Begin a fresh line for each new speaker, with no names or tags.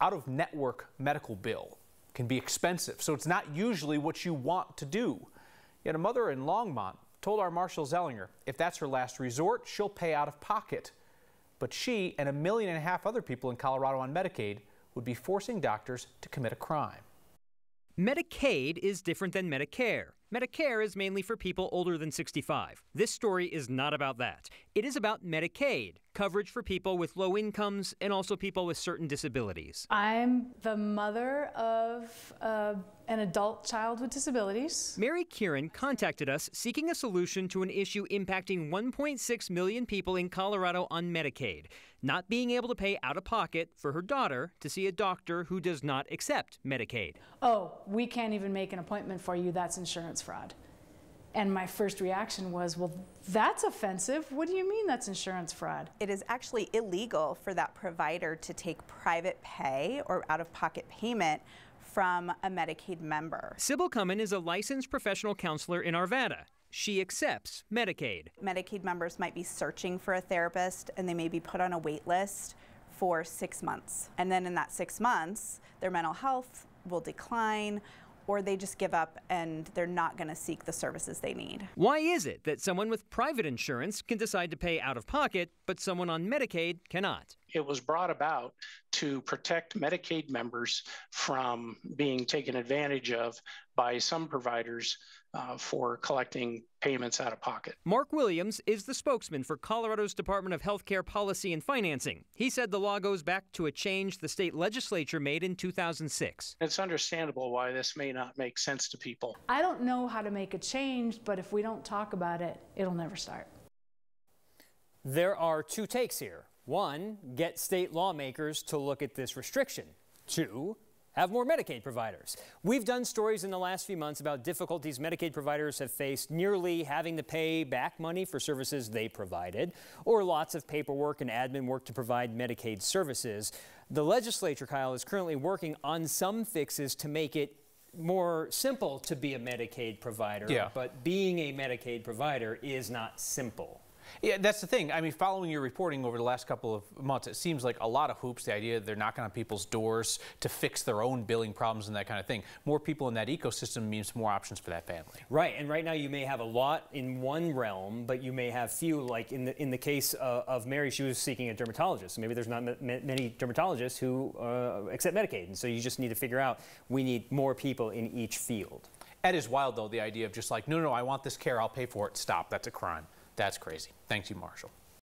out-of-network medical bill can be expensive, so it's not usually what you want to do. Yet a mother in Longmont told our Marshall Zelinger if that's her last resort, she'll pay out of pocket. But she and a million and a half other people in Colorado on Medicaid would be forcing doctors to commit a crime.
Medicaid is different than Medicare. Medicare is mainly for people older than 65. This story is not about that. It is about Medicaid, coverage for people with low incomes and also people with certain disabilities.
I'm the mother of uh, an adult child with disabilities.
Mary Kieran contacted us seeking a solution to an issue impacting 1.6 million people in Colorado on Medicaid, not being able to pay out of pocket for her daughter to see a doctor who does not accept Medicaid.
Oh, we can't even make an appointment for you. That's insurance fraud. And my first reaction was, well, that's offensive. What do you mean that's insurance fraud?
It is actually illegal for that provider to take private pay or out of pocket payment from a Medicaid member.
Sybil Cummin is a licensed professional counselor in Arvada. She accepts Medicaid.
Medicaid members might be searching for a therapist and they may be put on a wait list for six months. And then in that six months, their mental health will decline or they just give up and they're not going to seek the services they need.
Why is it that someone with private insurance can decide to pay out of pocket, but someone on Medicaid cannot?
It was brought about to protect Medicaid members from being taken advantage of by some providers uh, for collecting payments out of pocket.
Mark Williams is the spokesman for Colorado's Department of Healthcare Policy and Financing. He said the law goes back to a change the state legislature made in 2006.
It's understandable why this may not make sense to people.
I don't know how to make a change, but if we don't talk about it, it'll never start.
There are two takes here. One, get state lawmakers to look at this restriction. Two, have more Medicaid providers. We've done stories in the last few months about difficulties Medicaid providers have faced nearly having to pay back money for services they provided, or lots of paperwork and admin work to provide Medicaid services. The legislature, Kyle, is currently working on some fixes to make it more simple to be a Medicaid provider,
yeah.
but being a Medicaid provider is not simple.
Yeah, that's the thing. I mean, following your reporting over the last couple of months, it seems like a lot of hoops. The idea that they're knocking on people's doors to fix their own billing problems and that kind of thing. More people in that ecosystem means more options for that family.
Right, and right now you may have a lot in one realm, but you may have few. Like in the in the case uh, of Mary, she was seeking a dermatologist. So maybe there's not many dermatologists who uh, accept Medicaid, and so you just need to figure out we need more people in each field.
That is wild, though. The idea of just like, no, no, no, I want this care, I'll pay for it. Stop. That's a crime. That's crazy. Thank you, Marshall.